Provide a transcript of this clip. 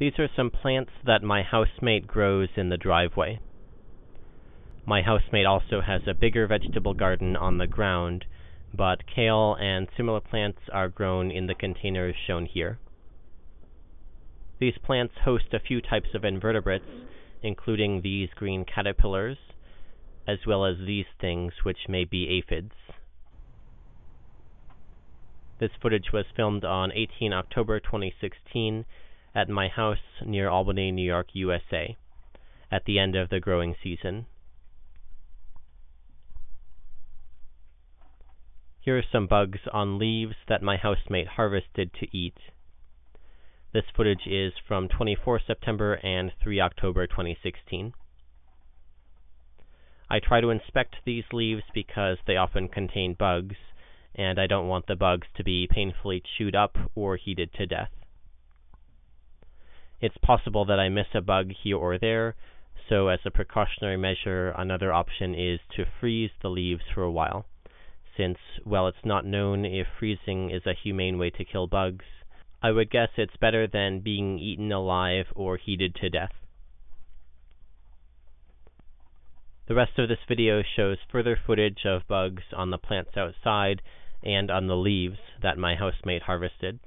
These are some plants that my housemate grows in the driveway. My housemate also has a bigger vegetable garden on the ground, but kale and similar plants are grown in the containers shown here. These plants host a few types of invertebrates, including these green caterpillars, as well as these things which may be aphids. This footage was filmed on 18 October 2016 at my house near Albany, New York, USA, at the end of the growing season. Here are some bugs on leaves that my housemate harvested to eat. This footage is from 24 September and 3 October 2016. I try to inspect these leaves because they often contain bugs, and I don't want the bugs to be painfully chewed up or heated to death. It's possible that I miss a bug here or there, so as a precautionary measure, another option is to freeze the leaves for a while, since, while it's not known if freezing is a humane way to kill bugs, I would guess it's better than being eaten alive or heated to death. The rest of this video shows further footage of bugs on the plants outside and on the leaves that my housemate harvested.